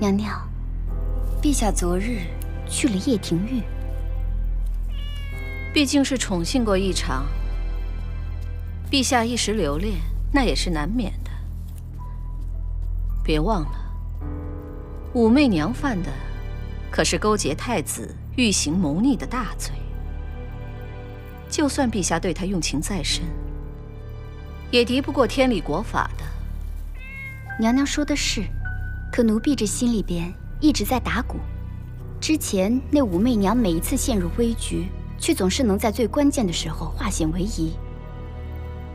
娘娘，陛下昨日去了叶庭玉。毕竟是宠幸过一场，陛下一时留恋，那也是难免的。别忘了，武媚娘犯的可是勾结太子、欲行谋逆的大罪。就算陛下对她用情再深，也敌不过天理国法的。娘娘说的是，可奴婢这心里边一直在打鼓。之前那武媚娘每一次陷入危局。却总是能在最关键的时候化险为夷。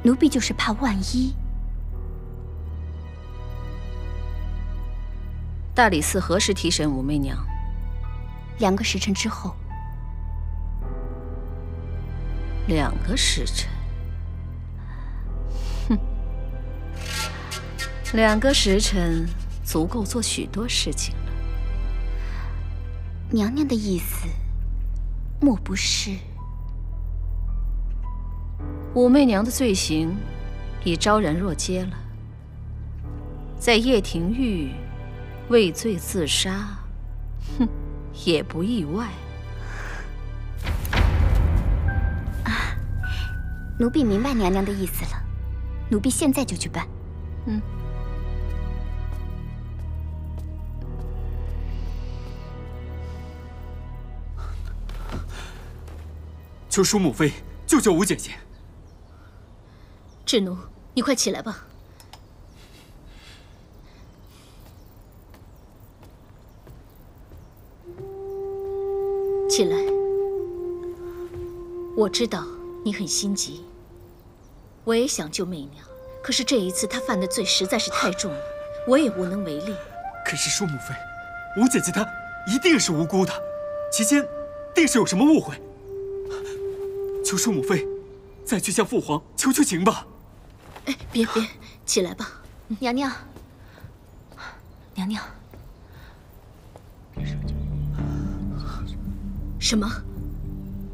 奴婢就是怕万一。大理寺何时提审武媚娘？两个时辰之后。两个时辰？哼，两个时辰足够做许多事情了。娘娘的意思。莫不是武媚娘的罪行已昭然若揭了，在叶廷玉畏罪自杀，哼，也不意外。啊，奴婢明白娘娘的意思了，奴婢现在就去办。嗯。求叔母妃救救吴姐姐！智奴，你快起来吧。起来。我知道你很心急，我也想救媚娘，可是这一次她犯的罪实在是太重了，我也无能为力。可是舒母妃，吴姐姐她一定是无辜的，其间定是有什么误会。求淑母妃，再去向父皇求求情吧。哎，别别，起来吧，娘娘。娘娘，什么？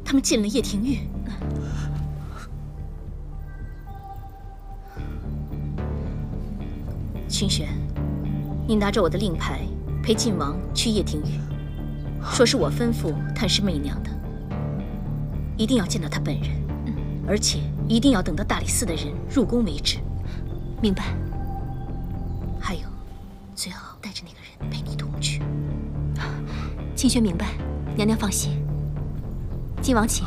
他们进了叶庭玉？清玄，你拿着我的令牌，陪晋王去叶庭玉，说是我吩咐探视媚娘的。一定要见到他本人，而且一定要等到大理寺的人入宫为止。明白。还有，最好带着那个人陪你同去。清轩明白，娘娘放心。晋王请。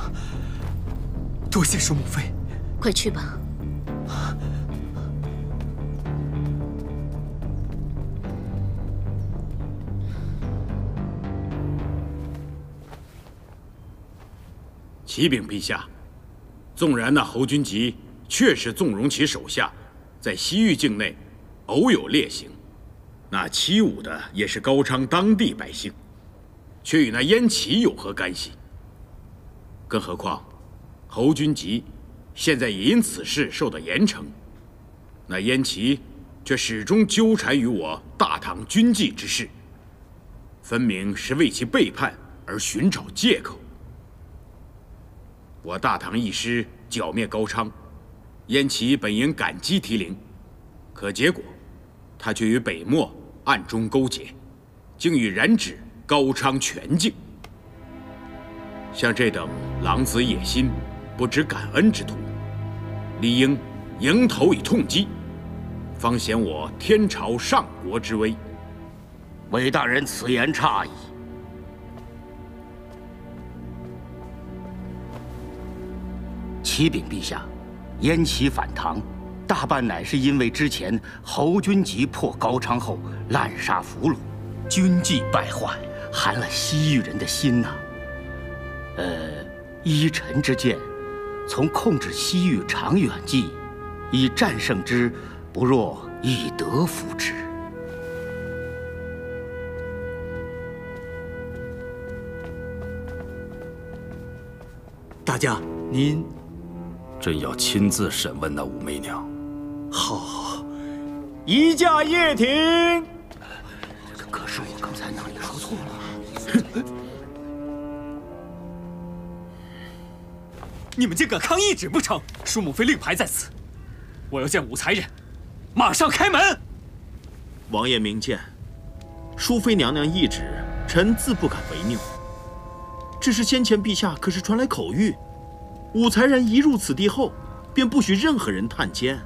多谢淑母妃。快去吧。启禀陛下，纵然那侯君集确实纵容其手下在西域境内偶有劣行，那欺侮的也是高昌当地百姓，却与那燕齐有何干系？更何况，侯君集现在也因此事受到严惩，那燕齐却始终纠缠于我大唐军纪之事，分明是为其背叛而寻找借口。我大唐一师剿灭高昌，燕齐本应感激涕零，可结果，他却与北漠暗中勾结，竟欲染指高昌全境。像这等狼子野心、不知感恩之徒，理应迎头以痛击，方显我天朝上国之威。韦大人此言差矣。启禀陛下，燕齐反唐，大半乃是因为之前侯君集破高昌后滥杀俘虏，军纪败坏，寒了西域人的心呐。呃，依臣之见，从控制西域长远计，以战胜之，不若以德服之。大家，您。朕要亲自审问那武媚娘。好，移驾夜庭。可是我刚才哪里说错了？你们竟敢抗懿旨不成？淑母妃令牌在此，我要见武才人，马上开门。王爷明鉴，淑妃娘娘懿旨，臣自不敢违拗。只是先前陛下可是传来口谕，武才人一入此地后，便不许任何人探监。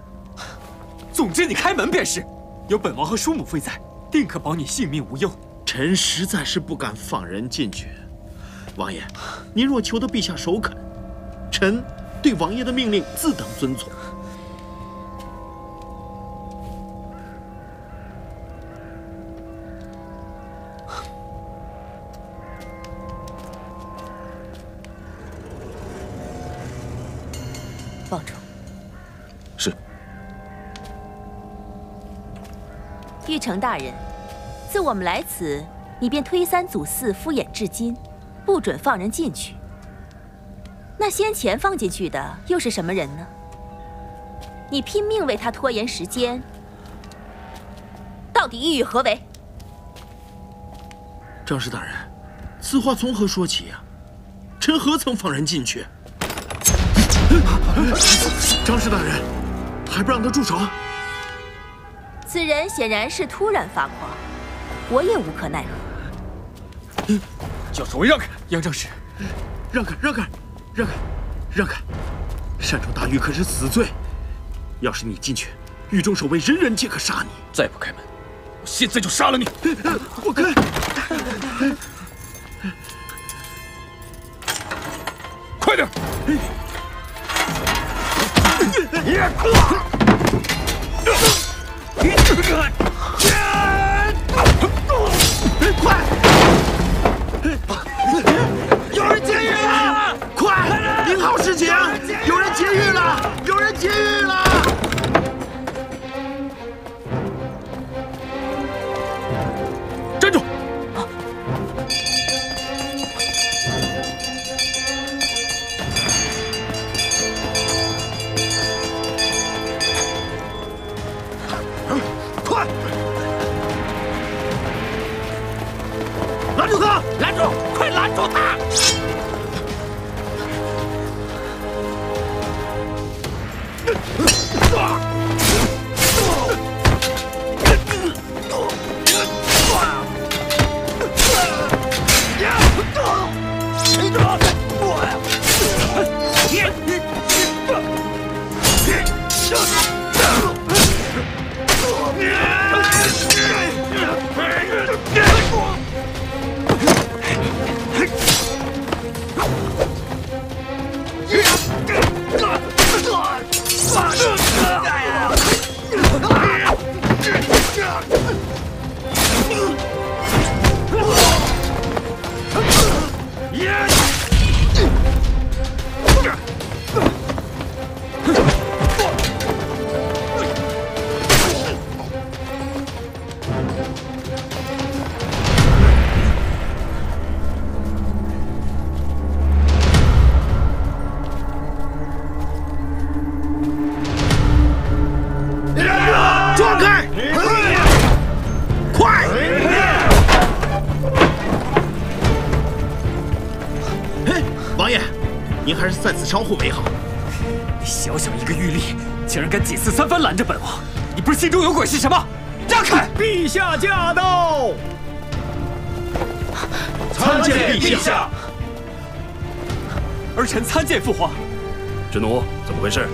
总之，你开门便是。有本王和叔母妃在，定可保你性命无忧。臣实在是不敢放人进去。王爷，您若求得陛下首肯，臣对王爷的命令自当遵从。玉成大人，自我们来此，你便推三阻四，敷衍至今，不准放人进去。那先前放进去的又是什么人呢？你拼命为他拖延时间，到底意欲何为？张氏大人，此话从何说起呀？臣何曾放人进去？张氏大人，还不让他住手！此人显然是突然发狂，我也无可奈何。叫守卫让开！杨正史，让开，让开，让开，让开！擅闯大狱可是死罪，要是你进去，狱中守卫人人皆可杀你。再不开门，我现在就杀了你！我开！快点！快！有人劫狱了！快！领号示警！有还是在此稍后为好。小小一个狱吏，竟然敢几次三番拦着本王，你不是心中有鬼是什么？让开！陛下驾到！参见陛下。儿臣参见父皇。智奴，怎么回事？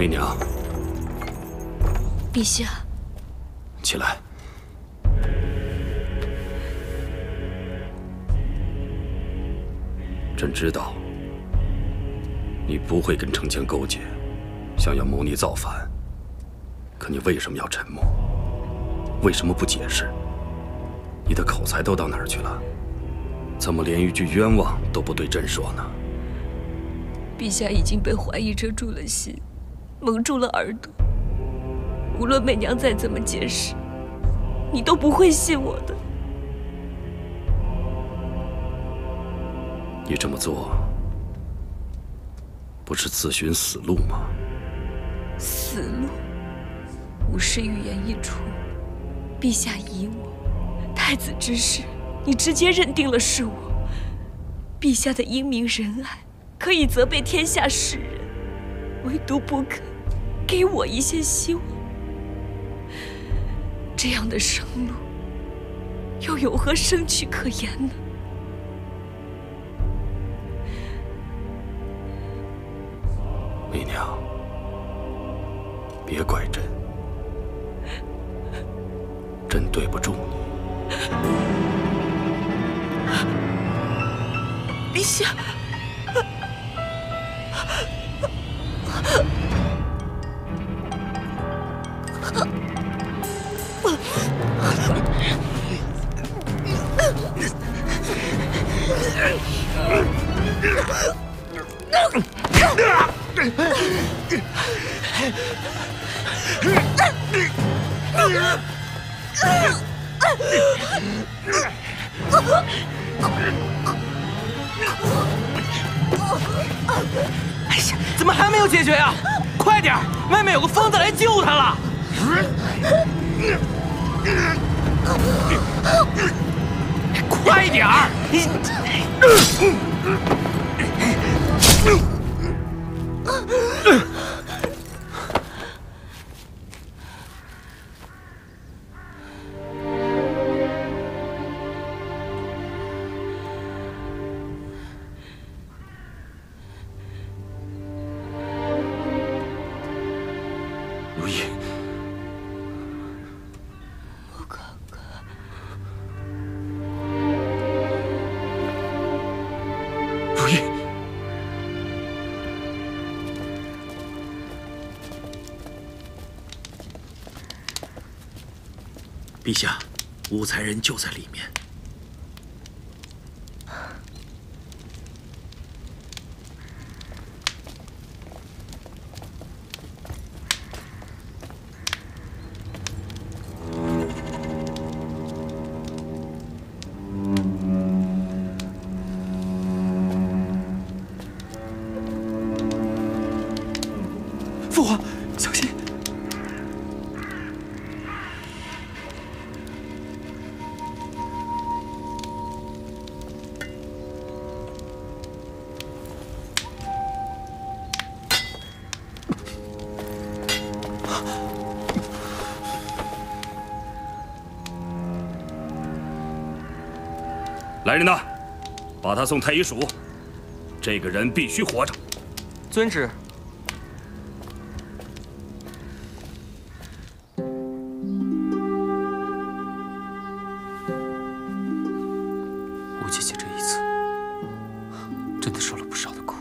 媚娘，陛下，起来。朕知道你不会跟程谦勾结，想要谋逆造反。可你为什么要沉默？为什么不解释？你的口才都到哪儿去了？怎么连一句冤枉都不对朕说呢？陛下已经被怀疑遮住了心，蒙住了耳朵。无论媚娘再怎么解释，你都不会信我的。你这么做，不是自寻死路吗？死路。武氏预言一出，陛下疑我，太子之事，你直接认定了是我。陛下的英明仁爱，可以责备天下世人，唯独不肯给我一线希望。这样的生路，又有何生趣可言呢？媚娘，别怪朕。朕对不住你，陛下。陛下，武才人就在里面。来人呐，把他送太医署。这个人必须活着。遵旨。吴姐姐这一次真的受了不少的苦。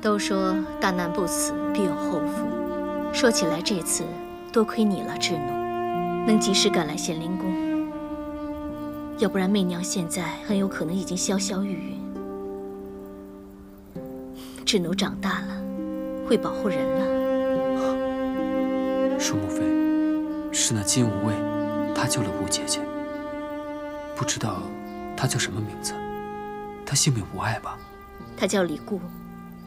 都说大难不死，必有后福。说起来，这次多亏你了，智奴，能及时赶来显灵宫。要不然，媚娘现在很有可能已经潇潇玉殒。智奴长大了，会保护人了。舒母妃，是那金无畏，他救了吴姐姐。不知道他叫什么名字？他性命无碍吧？他叫李固，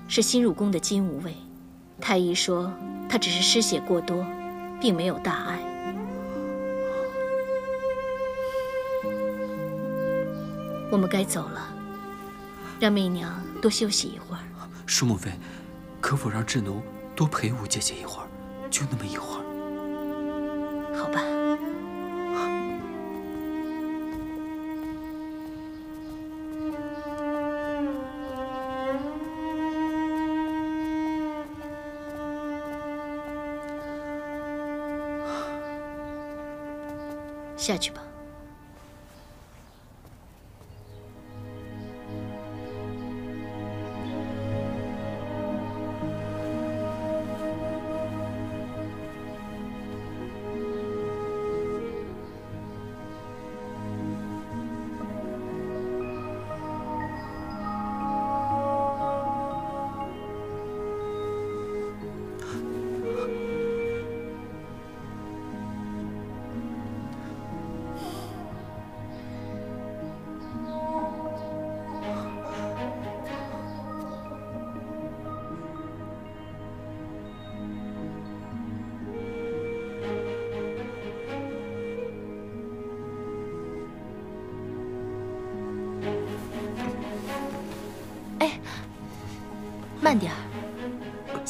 是新入宫的金无畏。太医说他只是失血过多，并没有大碍。我们该走了，让媚娘多休息一会儿。舒母妃，可否让智奴多陪吴姐姐一会儿？就那么一会儿。好吧。下去吧。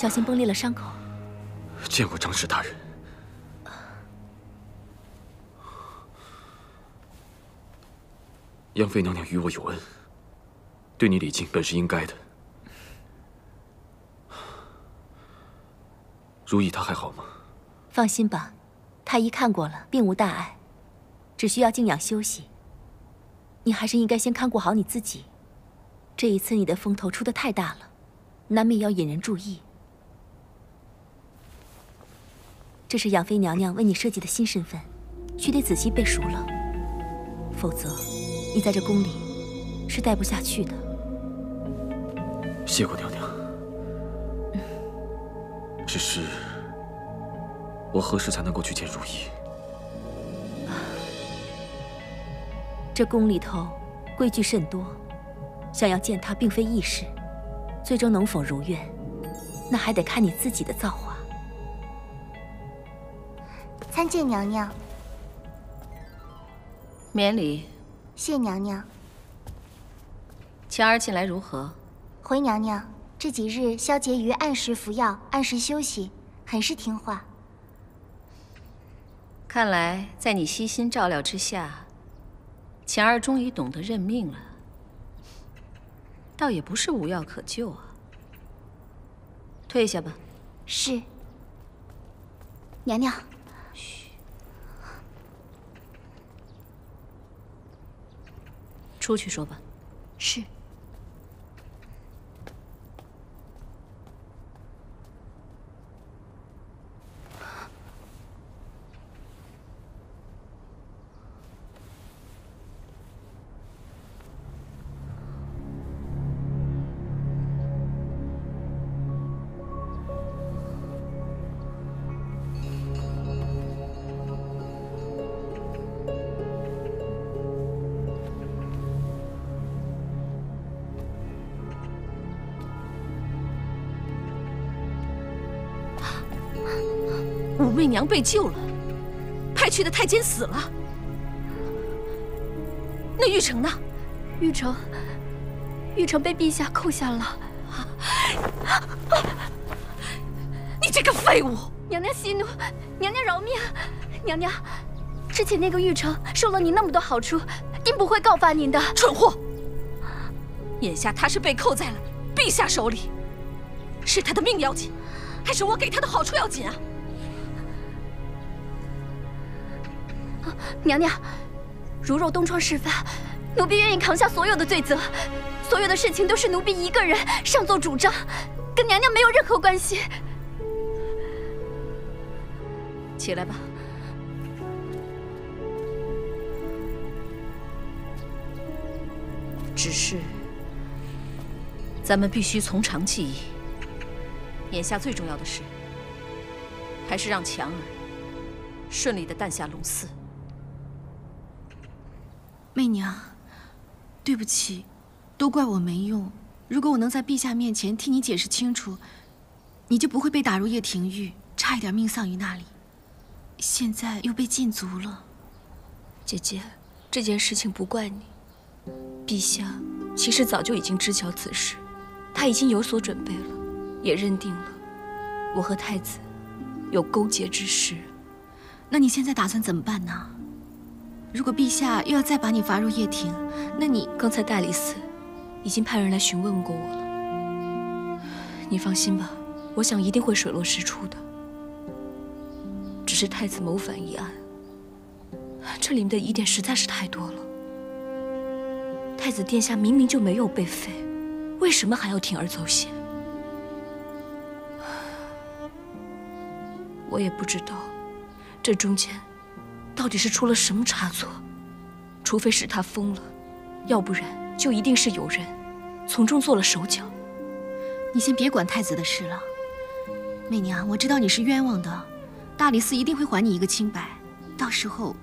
小心崩裂了伤口。见过张氏大人。杨妃娘娘与我有恩，对你礼敬本是应该的。如意她还好吗？放心吧，太医看过了，并无大碍，只需要静养休息。你还是应该先看顾好你自己。这一次你的风头出的太大了，难免要引人注意。这是养妃娘娘为你设计的新身份，须得仔细背熟了，否则你在这宫里是待不下去的。谢过娘娘。只是我何时才能够去见如意？这宫里头规矩甚多，想要见她并非易事。最终能否如愿，那还得看你自己的造化。参见娘娘。免礼。谢娘娘。强儿近来如何？回娘娘，这几日萧婕妤按时服药，按时休息，很是听话。看来在你悉心照料之下，强儿终于懂得认命了。倒也不是无药可救啊。退下吧。是。娘娘。出去说吧。是。被救了，派去的太监死了。那玉成呢？玉成，玉成被陛下扣下了。你这个废物！娘娘息怒，娘娘饶命！娘娘，之前那个玉成受了你那么多好处，定不会告发您的。蠢货！眼下他是被扣在了陛下手里，是他的命要紧，还是我给他的好处要紧啊？娘娘，如若东窗事发，奴婢愿意扛下所有的罪责。所有的事情都是奴婢一个人擅作主张，跟娘娘没有任何关系。起来吧。只是，咱们必须从长计议。眼下最重要的是，还是让强儿顺利的诞下龙嗣。媚娘，对不起，都怪我没用。如果我能在陛下面前替你解释清楚，你就不会被打入掖庭狱，差一点命丧于那里。现在又被禁足了。姐姐，这件事情不怪你。陛下其实早就已经知晓此事，他已经有所准备了，也认定了我和太子有勾结之事。那你现在打算怎么办呢？如果陛下又要再把你罚入掖庭，那你刚才大理寺已经派人来询问过我了。你放心吧，我想一定会水落石出的。只是太子谋反一案，这里面的疑点实在是太多了。太子殿下明明就没有被废，为什么还要铤而走险？我也不知道，这中间到底是出了什么差错。除非是他疯了，要不然就一定是有人从中做了手脚。你先别管太子的事了，媚娘，我知道你是冤枉的，大理寺一定会还你一个清白。到时候，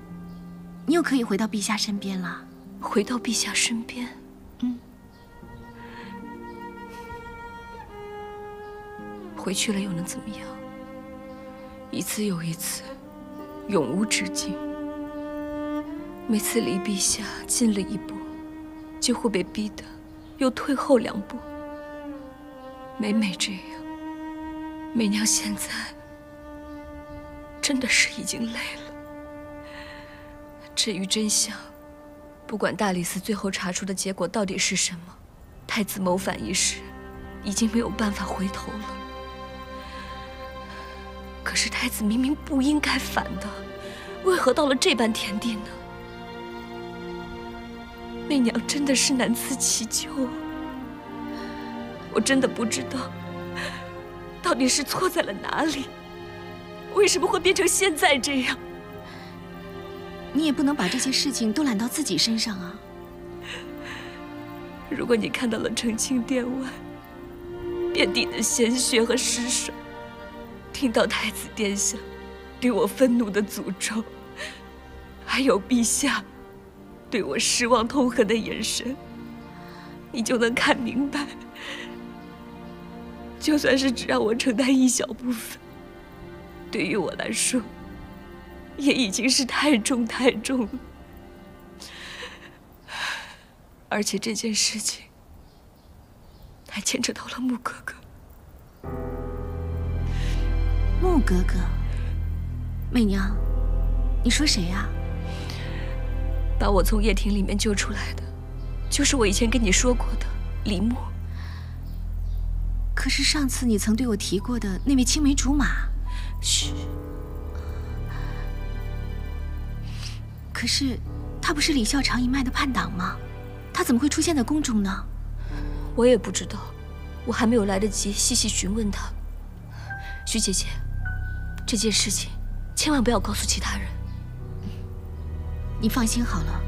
你又可以回到陛下身边了。回到陛下身边，嗯，回去了又能怎么样？一次又一次，永无止境。每次离陛下近了一步，就会被逼得又退后两步。每每这样，媚娘现在真的是已经累了。至于真相，不管大理寺最后查出的结果到底是什么，太子谋反一事已经没有办法回头了。可是太子明明不应该反的，为何到了这般田地呢？媚娘真的是难辞其咎啊！我真的不知道，到底是错在了哪里？为什么会变成现在这样？你也不能把这些事情都揽到自己身上啊！如果你看到了澄清殿外遍地的鲜血和尸首，听到太子殿下对我愤怒的诅咒，还有陛下……对我失望痛恨的眼神，你就能看明白。就算是只让我承担一小部分，对于我来说，也已经是太重太重了。而且这件事情还牵扯到了穆哥哥。穆哥哥，媚娘，你说谁呀？把我从叶庭里面救出来的，就是我以前跟你说过的李牧。可是上次你曾对我提过的那位青梅竹马，嘘。可是他不是李孝常一脉的叛党吗？他怎么会出现在宫中呢？我也不知道，我还没有来得及细细询问他。徐姐姐，这件事情千万不要告诉其他人。你放心好了，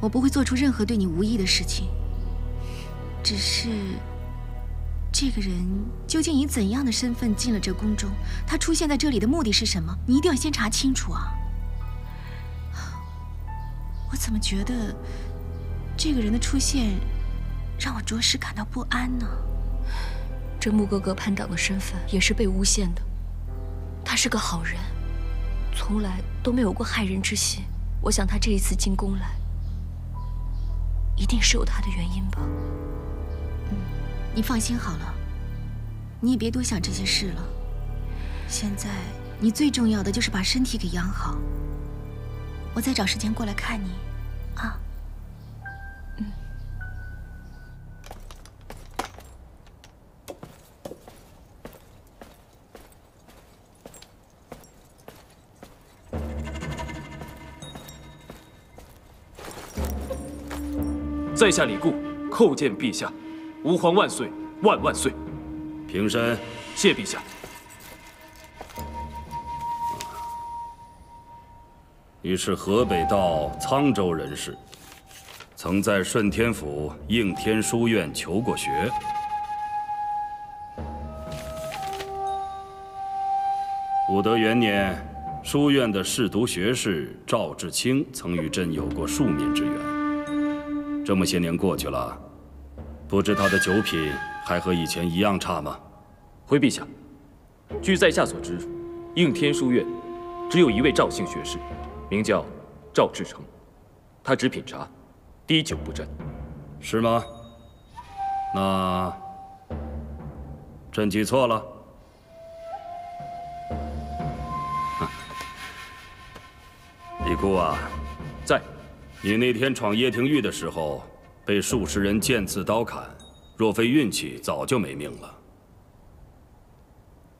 我不会做出任何对你无益的事情。只是，这个人究竟以怎样的身份进了这宫中？他出现在这里的目的是什么？你一定要先查清楚啊！我怎么觉得这个人的出现让我着实感到不安呢？这穆哥哥叛党的身份也是被诬陷的。他是个好人，从来都没有过害人之心。我想他这一次进宫来，一定是有他的原因吧。嗯，你放心好了，你也别多想这些事了。现在你最重要的就是把身体给养好。我再找时间过来看你，啊。在下李固叩见陛下，吾皇万岁万万岁！平身，谢陛下。你是河北道沧州人士，曾在顺天府应天书院求过学。武德元年，书院的侍读学士赵志清曾与朕有过数面之缘。这么些年过去了，不知他的酒品还和以前一样差吗？回陛下，据在下所知，应天书院只有一位赵姓学士，名叫赵志成，他只品茶，滴酒不沾，是吗？那朕记错了。李固啊，在。你那天闯叶庭玉的时候，被数十人剑刺刀砍，若非运气，早就没命了。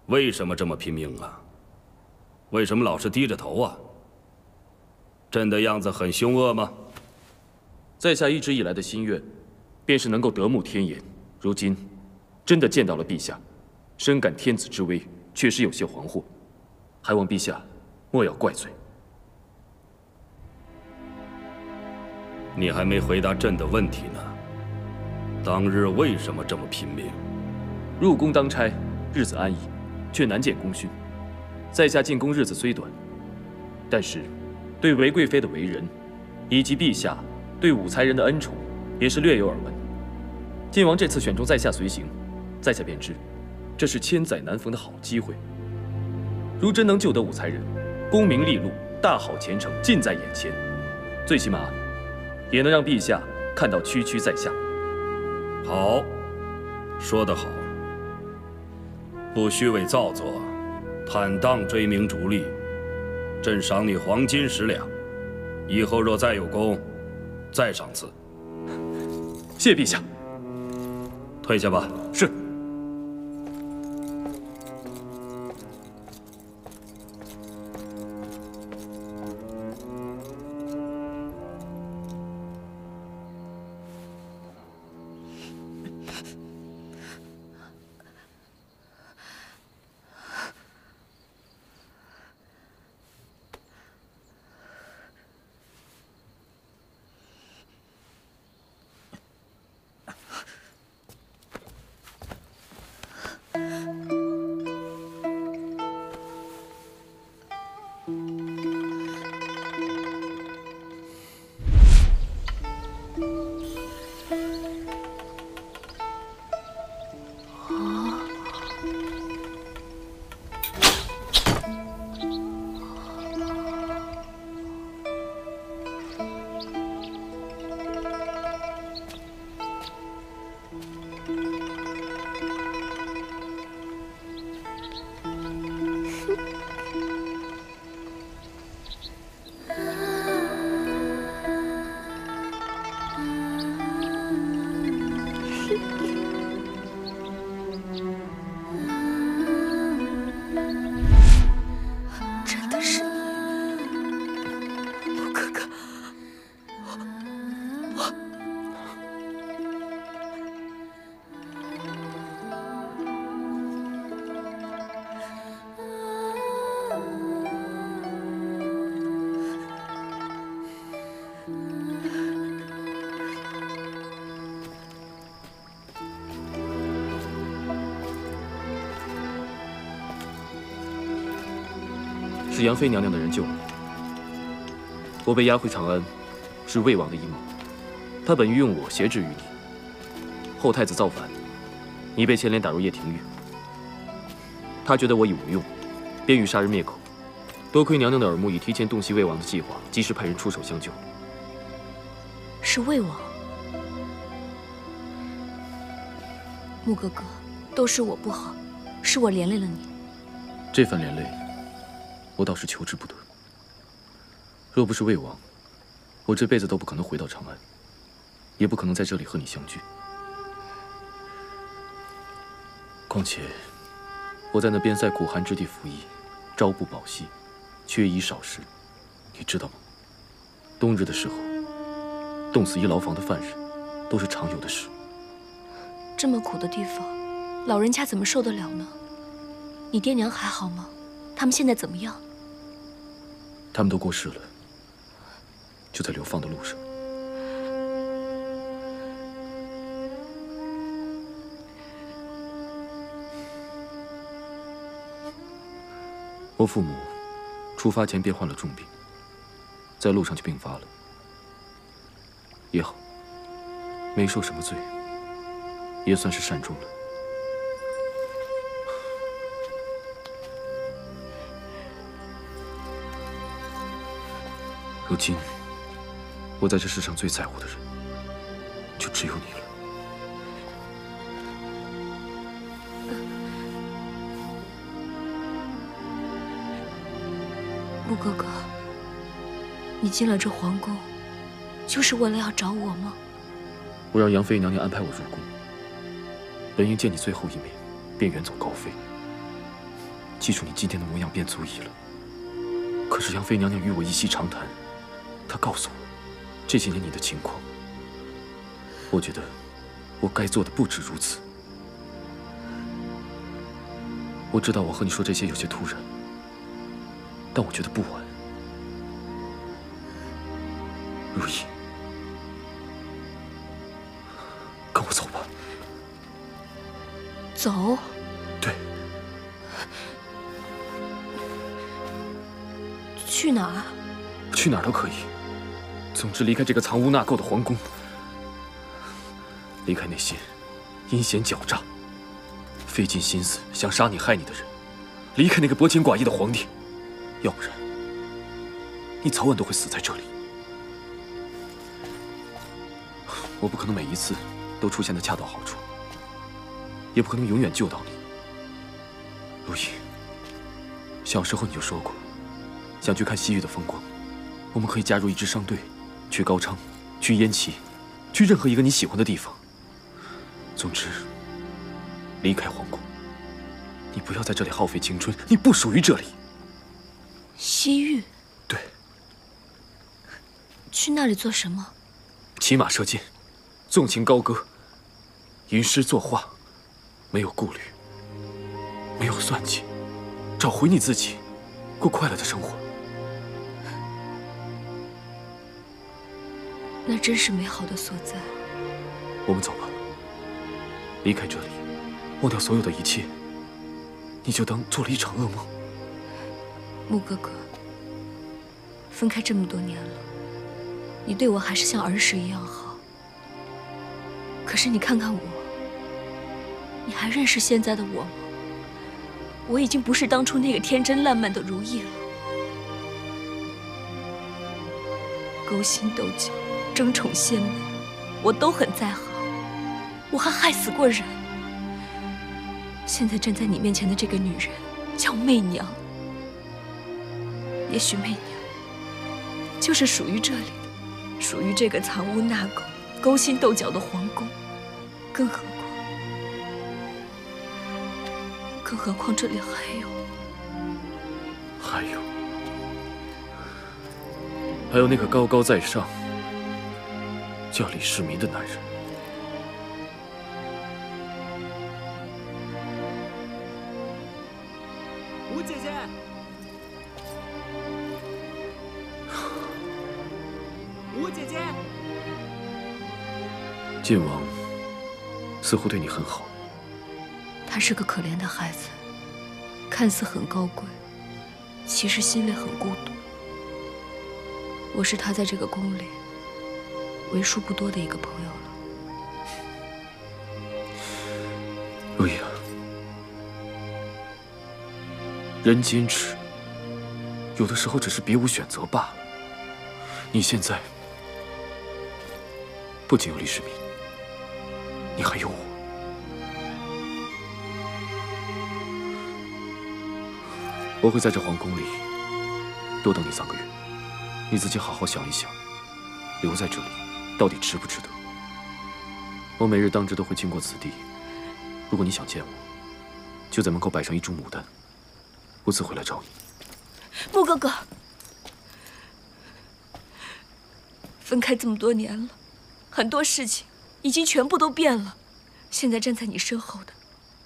为什么这么拼命啊？为什么老是低着头啊？朕的样子很凶恶吗？在下一直以来的心愿，便是能够得慕天颜。如今，真的见到了陛下，深感天子之威，确实有些惶惑，还望陛下莫要怪罪。你还没回答朕的问题呢。当日为什么这么拼命？入宫当差，日子安逸，却难见功勋。在下进宫日子虽短，但是对韦贵妃的为人，以及陛下对武才人的恩宠，也是略有耳闻。晋王这次选中在下随行，在下便知，这是千载难逢的好机会。如真能救得武才人，功名利禄、大好前程近在眼前，最起码也能让陛下看到区区在下。好，说得好。不虚伪造作，坦荡追名逐利，朕赏你黄金十两。以后若再有功，再赏赐。谢陛下。退下吧。是。是杨妃娘娘的人救我。我被押回长安，是魏王的阴谋。他本欲用我挟制于你。后太子造反，你被牵连打入掖庭狱。他觉得我已无用，便欲杀人灭口。多亏娘娘的耳目已提前洞悉魏王的计划，及时派人出手相救。是魏王，穆哥哥，都是我不好，是我连累了你。这份连累。我倒是求之不得。若不是魏王，我这辈子都不可能回到长安，也不可能在这里和你相聚。况且，我在那边塞苦寒之地服役，朝不保夕，缺衣少食，你知道吗？冬日的时候，冻死一牢房的犯人，都是常有的事。这么苦的地方，老人家怎么受得了呢？你爹娘还好吗？他们现在怎么样？他们都过世了，就在流放的路上。我父母出发前便患了重病，在路上就病发了。也好，没受什么罪，也算是善终了。如今，我在这世上最在乎的人，就只有你了。穆哥哥，你进了这皇宫，就是为了要找我吗？我让杨妃娘娘安排我入宫，本应见你最后一面，便远走高飞。记住你今天的模样便足矣了。可是杨妃娘娘与我一席长谈。他告诉我这些年你的情况。我觉得我该做的不止如此。我知道我和你说这些有些突然，但我觉得不晚。如意，跟我走吧。走。对。去哪儿？去哪儿都可以。总之，离开这个藏污纳垢的皇宫，离开那些阴险狡诈、费尽心思想杀你害你的人，离开那个薄情寡义的皇帝，要不然，你早晚都会死在这里。我不可能每一次都出现的恰到好处，也不可能永远救到你。如意，小时候你就说过，想去看西域的风光，我们可以加入一支商队，去高昌，去燕齐，去任何一个你喜欢的地方。总之，离开皇宫，你不要在这里耗费青春，你不属于这里。西域。对。去那里做什么？骑马射箭。纵情高歌，吟诗作画，没有顾虑，没有算计，找回你自己，过快乐的生活。那真是美好的所在。我们走吧，离开这里，忘掉所有的一切，你就当做了一场噩梦。穆哥哥，分开这么多年了，你对我还是像儿时一样好。可是你看看我，你还认识现在的我吗？我已经不是当初那个天真烂漫的如意了。勾心斗角、争宠献媚，我都很在行。我还害死过人。现在站在你面前的这个女人叫媚娘。也许媚娘就是属于这里的，属于这个藏污纳垢、勾心斗角的皇宫。更何况，更何况这里还有，还有，还有那个高高在上、叫李世民的男人。吴姐姐，吴姐姐，晋王。似乎对你很好。他是个可怜的孩子，看似很高贵，其实心里很孤独。我是他在这个宫里为数不多的一个朋友了。如意啊，人坚持，有的时候只是别无选择罢了。你现在不仅有李世民。你还有我，我会在这皇宫里多等你三个月。你自己好好想一想，留在这里到底值不值得？我每日当值都会经过此地。如果你想见我，就在门口摆上一株牡丹，我自会来找你。穆哥哥，分开这么多年了，很多事情。已经全部都变了，现在站在你身后的，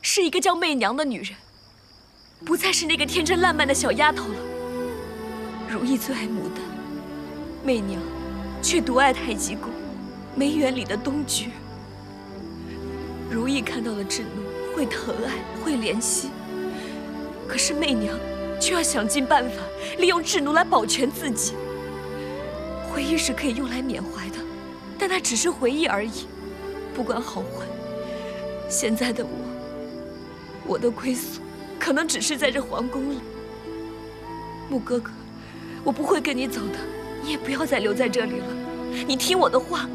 是一个叫媚娘的女人，不再是那个天真烂漫的小丫头了。如意最爱牡丹，媚娘却独爱太极宫梅园里的冬菊。如意看到了智奴，会疼爱，会怜惜，可是媚娘却要想尽办法利用智奴来保全自己。回忆是可以用来缅怀的，但那只是回忆而已。不管好坏，现在的我，我的归宿可能只是在这皇宫里。穆哥哥，我不会跟你走的，你也不要再留在这里了。你听我的话，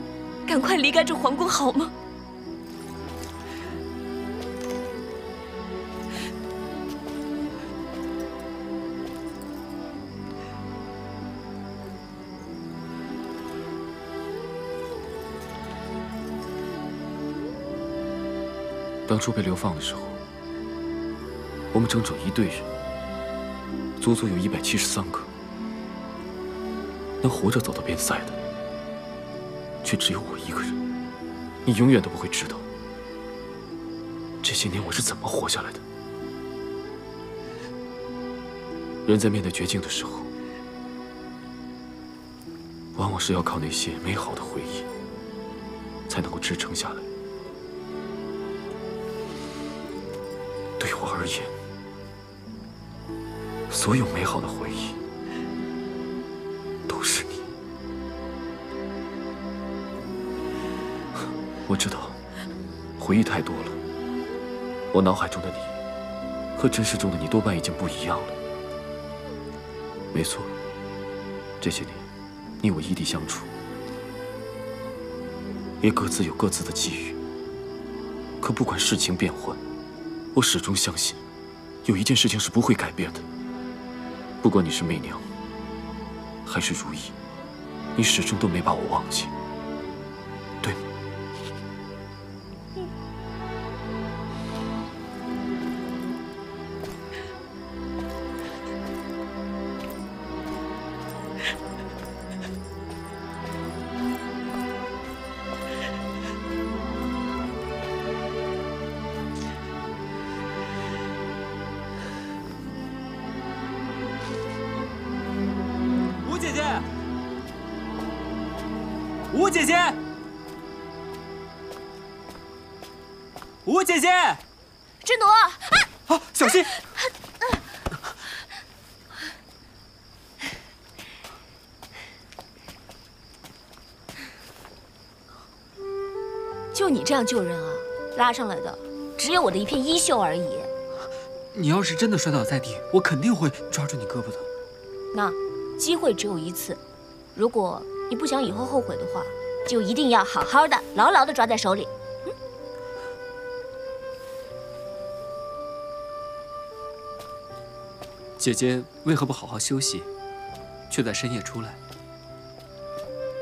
赶快离开这皇宫好吗？当初被流放的时候，我们整整一队人，足足有一百七十三个。能活着走到边塞的，却只有我一个人。你永远都不会知道，这些年我是怎么活下来的。人在面对绝境的时候，往往是要靠那些美好的回忆，才能够支撑下来。对我而言，所有美好的回忆。我知道，回忆太多了。我脑海中的你，和真实中的你多半已经不一样了。没错，这些年，你我异地相处，也各自有各自的际遇。可不管事情变幻，我始终相信，有一件事情是不会改变的。不管你是媚娘，还是如意，你始终都没把我忘记。这样救人啊，拉上来的只有我的一片衣袖而已。你要是真的摔倒在地，我肯定会抓住你胳膊的。那机会只有一次，如果你不想以后后悔的话，就一定要好好的、牢牢的抓在手里。姐姐为何不好好休息，却在深夜出来？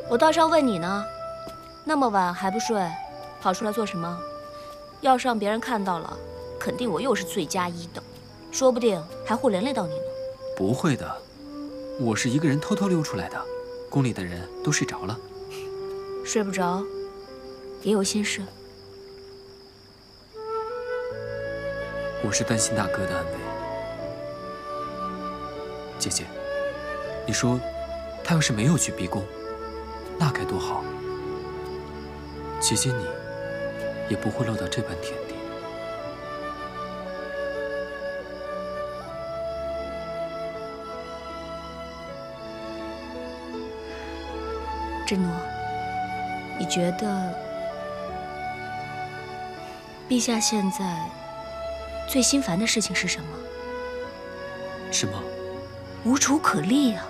我倒是要问你呢，那么晚还不睡？跑出来做什么？要是让别人看到了，肯定我又是罪加一等，说不定还会连累到你呢。不会的，我是一个人偷偷溜出来的，宫里的人都睡着了。睡不着，也有心事。我是担心大哥的安危。姐姐，你说，他要是没有去逼宫，那该多好。姐姐你。也不会落到这般田地。智诺，你觉得陛下现在最心烦的事情是什么？什么？无处可立啊！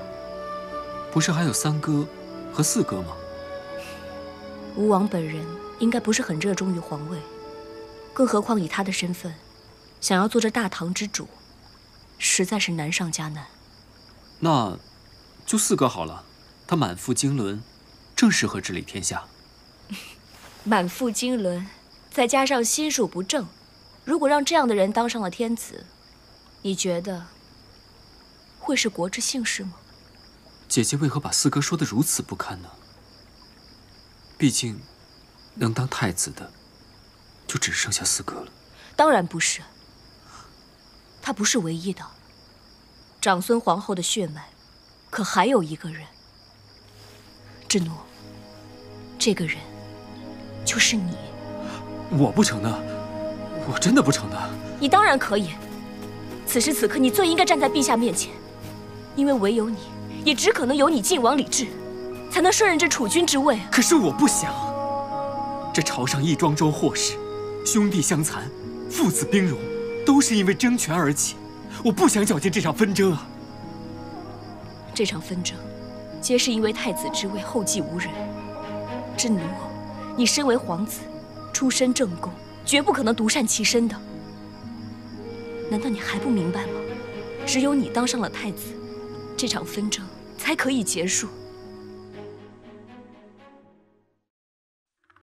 不是还有三哥和四哥吗？吴王本人。应该不是很热衷于皇位，更何况以他的身份，想要做这大唐之主，实在是难上加难。那，就四哥好了，他满腹经纶，正适合治理天下。满腹经纶，再加上心术不正，如果让这样的人当上了天子，你觉得会是国之幸事吗？姐姐为何把四哥说的如此不堪呢？毕竟。能当太子的，就只剩下四哥了。当然不是，他不是唯一的。长孙皇后的血脉，可还有一个人。智诺，这个人就是你。我不成的，我真的不成的。你当然可以。此时此刻，你最应该站在陛下面前，因为唯有你，也只可能有你晋王李治，才能胜任这储君之位。可是我不想。这朝上一桩桩祸事，兄弟相残，父子兵戎，都是因为争权而起。我不想搅进这场纷争啊！这场纷争，皆是因为太子之位后继无人。智奴，你身为皇子，出身正宫，绝不可能独善其身的。难道你还不明白吗？只有你当上了太子，这场纷争才可以结束。